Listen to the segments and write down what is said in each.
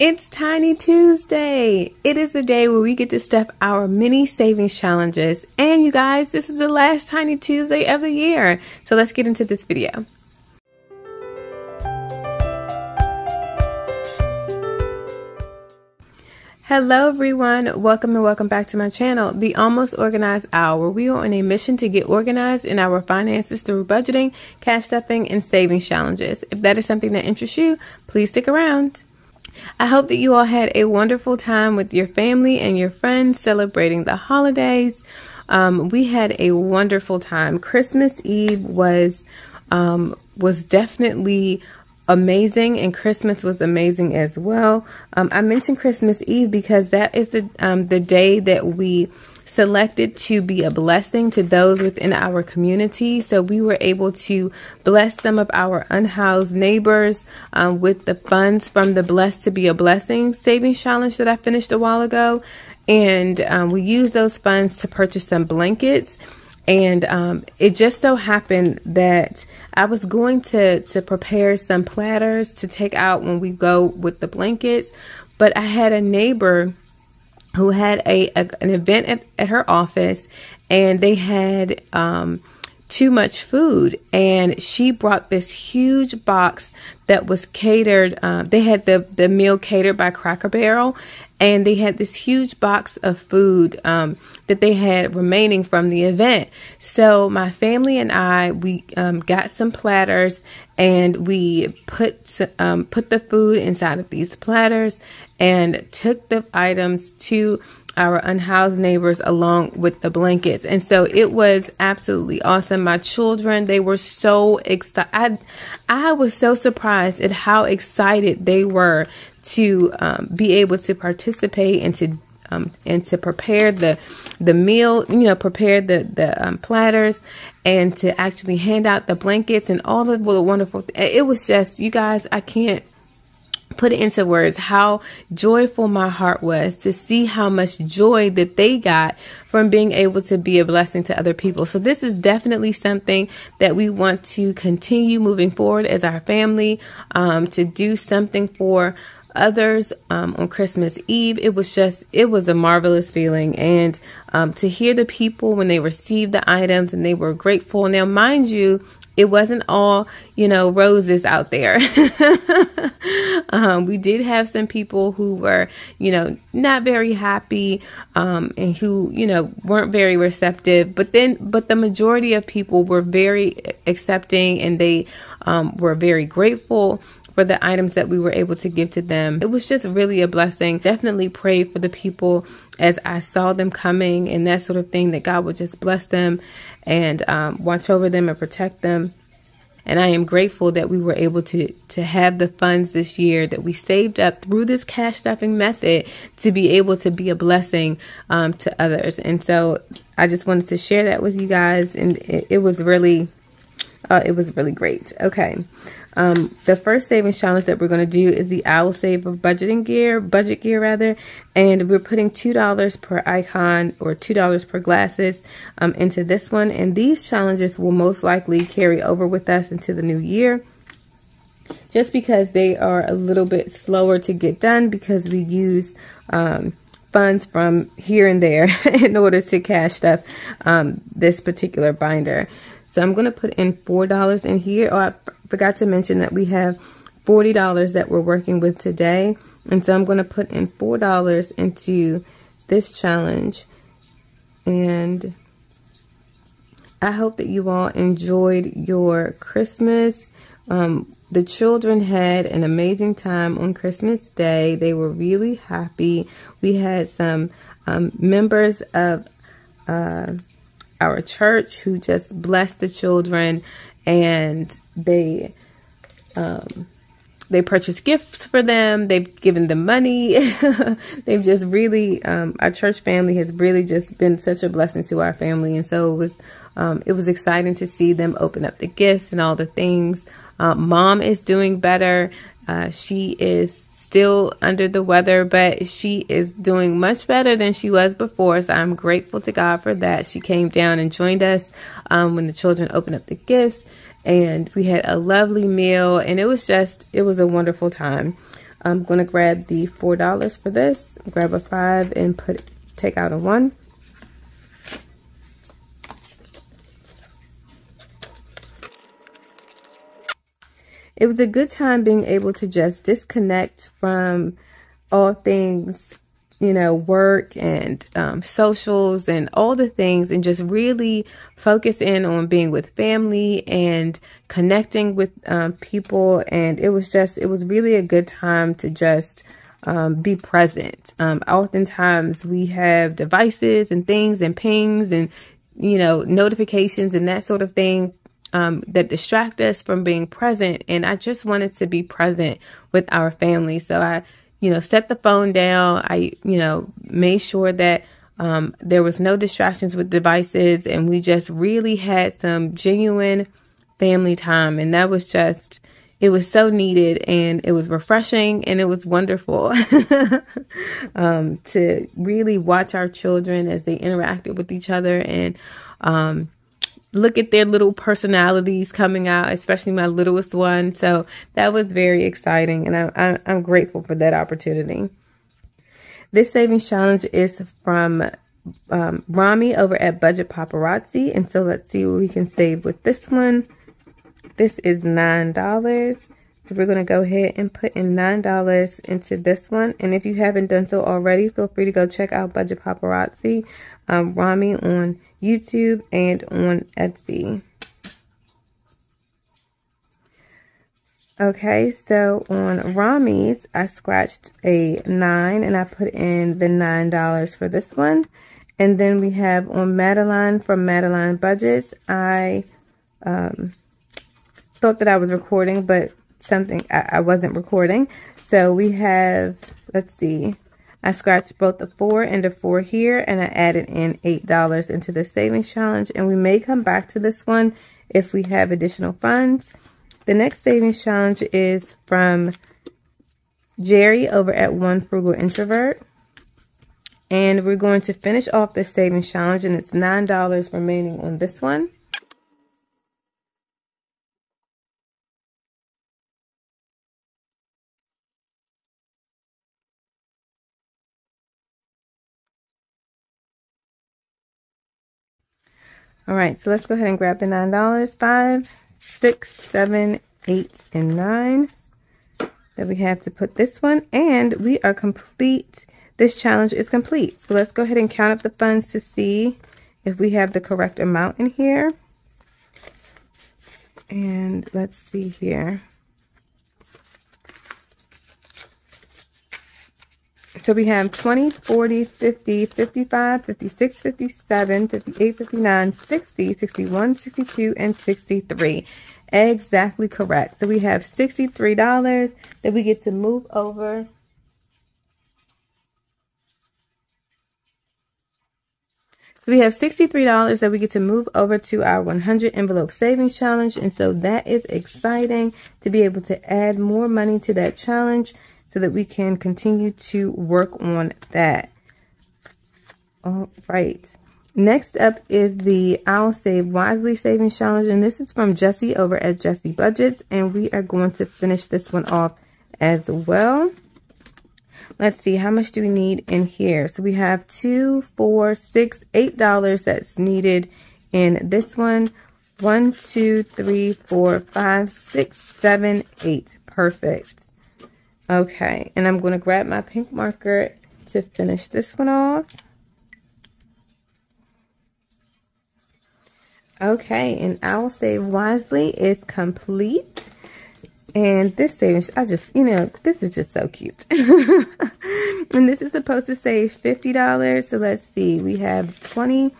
It's Tiny Tuesday. It is the day where we get to step our mini savings challenges. And you guys, this is the last Tiny Tuesday of the year. So let's get into this video. Hello everyone, welcome and welcome back to my channel, The Almost Organized Owl. We are on a mission to get organized in our finances through budgeting, cash stuffing, and savings challenges. If that is something that interests you, please stick around. I hope that you all had a wonderful time with your family and your friends celebrating the holidays. Um, we had a wonderful time. Christmas Eve was um, was definitely amazing and Christmas was amazing as well. Um, I mentioned Christmas Eve because that is the um, the day that we selected to be a blessing to those within our community. So we were able to bless some of our unhoused neighbors um, with the funds from the Blessed to be a Blessing savings challenge that I finished a while ago. And um, we used those funds to purchase some blankets. And um, it just so happened that I was going to, to prepare some platters to take out when we go with the blankets, but I had a neighbor who had a, a an event at, at her office and they had um, too much food and she brought this huge box that was catered uh, they had the the meal catered by cracker barrel and they had this huge box of food um, that they had remaining from the event. So my family and I we um, got some platters and we put um, put the food inside of these platters and took the items to our unhoused neighbors along with the blankets. And so it was absolutely awesome. My children, they were so excited. I, I was so surprised at how excited they were to um, be able to participate and to um, and to prepare the the meal, you know, prepare the the um, platters and to actually hand out the blankets and all the, the wonderful. It was just, you guys, I can't put it into words how joyful my heart was to see how much joy that they got from being able to be a blessing to other people. So this is definitely something that we want to continue moving forward as our family um, to do something for others um, on Christmas Eve. It was just, it was a marvelous feeling. And um, to hear the people when they received the items and they were grateful. Now, mind you, it wasn't all, you know, roses out there. um, we did have some people who were, you know, not very happy um, and who, you know, weren't very receptive. But then, but the majority of people were very accepting and they um, were very grateful for the items that we were able to give to them. It was just really a blessing. Definitely pray for the people as I saw them coming and that sort of thing, that God would just bless them and um, watch over them and protect them. And I am grateful that we were able to to have the funds this year that we saved up through this cash stuffing method to be able to be a blessing um, to others. And so I just wanted to share that with you guys, and it, it was really, uh, it was really great. Okay. Um, the first savings challenge that we're going to do is the Owl Save of Budgeting Gear, Budget Gear rather, and we're putting $2 per icon or $2 per glasses um, into this one. And these challenges will most likely carry over with us into the new year just because they are a little bit slower to get done because we use um, funds from here and there in order to cash stuff um, this particular binder. So I'm going to put in $4 in here. Oh, I forgot to mention that we have $40 that we're working with today. And so I'm going to put in $4 into this challenge. And I hope that you all enjoyed your Christmas. Um, the children had an amazing time on Christmas Day. They were really happy. We had some um, members of uh, our church who just blessed the children and they um, they purchased gifts for them. They've given them money. They've just really, um, our church family has really just been such a blessing to our family. And so it was, um, it was exciting to see them open up the gifts and all the things. Um, Mom is doing better. Uh, she is still under the weather, but she is doing much better than she was before. So I'm grateful to God for that. She came down and joined us um, when the children opened up the gifts, and we had a lovely meal, and it was just, it was a wonderful time. I'm going to grab the $4 for this, grab a 5 and put take out a 1. It was a good time being able to just disconnect from all things you know, work and um, socials and all the things, and just really focus in on being with family and connecting with um, people. And it was just, it was really a good time to just um, be present. Um, oftentimes we have devices and things and pings and, you know, notifications and that sort of thing um, that distract us from being present. And I just wanted to be present with our family. So I you know, set the phone down. I, you know, made sure that um, there was no distractions with devices and we just really had some genuine family time. And that was just, it was so needed and it was refreshing and it was wonderful um, to really watch our children as they interacted with each other and um, look at their little personalities coming out, especially my littlest one. So that was very exciting, and I'm, I'm, grateful for that opportunity. This savings challenge is from um, Rami over at Budget Paparazzi. And so let's see what we can save with this one. This is $9. So we're going to go ahead and put in $9 into this one. And if you haven't done so already, feel free to go check out Budget Paparazzi, um, Rami on YouTube and on Etsy. Okay, so on Rami's, I scratched a 9 and I put in the $9 for this one. And then we have on Madeline from Madeline Budgets, I um, thought that I was recording, but something I, I wasn't recording. So we have, let's see, I scratched both the 4 and the 4 here and I added in $8 into the savings challenge and we may come back to this one if we have additional funds. The next savings challenge is from Jerry over at One Frugal Introvert. And we're going to finish off the savings challenge and it's $9 remaining on this one. All right, so let's go ahead and grab the $9. Five, six, seven, eight, and nine. That we have to put this one. And we are complete. This challenge is complete. So let's go ahead and count up the funds to see if we have the correct amount in here. And let's see here. So we have 20, 40, 50, 55, 56, 57, 58, 59, 60, 61, 62, and 63. Exactly correct. So we have $63 that we get to move over. So we have $63 that we get to move over to our 100 envelope savings challenge. And so that is exciting to be able to add more money to that challenge so that we can continue to work on that. All right. Next up is the Owl Save Wisely Savings Challenge. And this is from Jessi over at Jessi Budgets. And we are going to finish this one off as well. Let's see, how much do we need in here? So we have two, four, six, eight dollars that's needed in this one. One, two, three, four, five, six, seven, eight. Perfect. Okay, and I'm going to grab my pink marker to finish this one off. Okay, and Owl Save Wisely is complete. And this savings, I just, you know, this is just so cute. and this is supposed to save $50. So let's see. We have 20,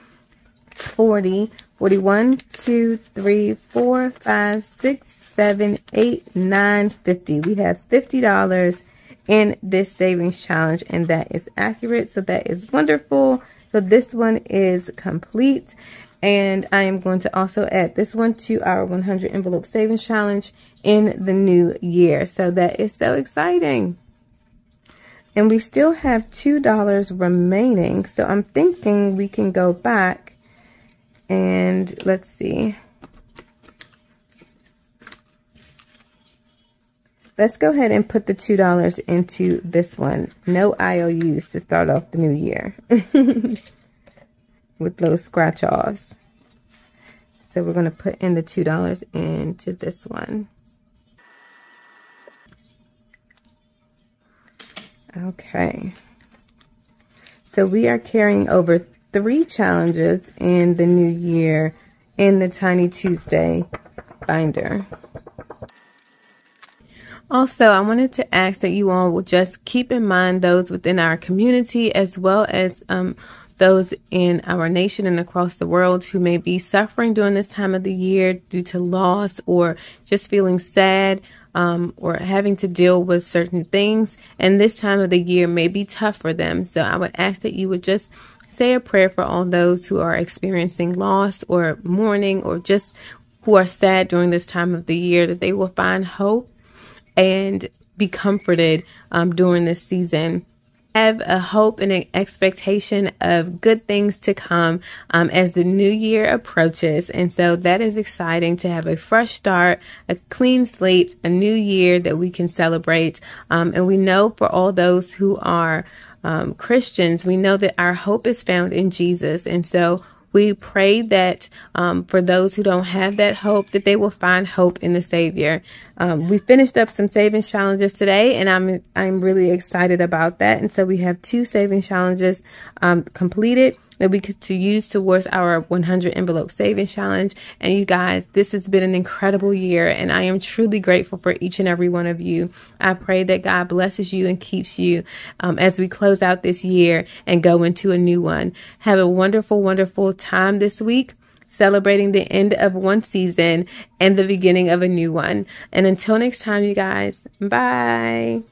40, 41, 2, 3, 4, 5, 6, seven, eight, nine, fifty. We have fifty dollars in this savings challenge, and that is accurate. So that is wonderful. So this one is complete. And I am going to also add this one to our 100 envelope savings challenge in the new year. So that is so exciting. And we still have $2 remaining. So I'm thinking we can go back and let's see. Let's go ahead and put the $2 into this one. No IOUs to start off the new year. With those scratch offs. So we're going to put in the $2 into this one. Okay. So we are carrying over three challenges in the new year in the Tiny Tuesday binder. Also, I wanted to ask that you all will just keep in mind those within our community as well as um, those in our nation and across the world who may be suffering during this time of the year due to loss or just feeling sad um, or having to deal with certain things. And this time of the year may be tough for them. So I would ask that you would just say a prayer for all those who are experiencing loss or mourning or just who are sad during this time of the year, that they will find hope and be comforted um, during this season have a hope and an expectation of good things to come um, as the new year approaches. And so that is exciting to have a fresh start, a clean slate, a new year that we can celebrate. Um, and we know for all those who are um, Christians, we know that our hope is found in Jesus. And so we pray that um, for those who don't have that hope, that they will find hope in the Savior. Um, we finished up some savings challenges today, and I'm I'm really excited about that. And so we have two savings challenges um, completed that we could to use towards our 100 envelope savings challenge. And you guys, this has been an incredible year, and I am truly grateful for each and every one of you. I pray that God blesses you and keeps you um, as we close out this year and go into a new one. Have a wonderful, wonderful time this week celebrating the end of one season and the beginning of a new one. And until next time, you guys, bye.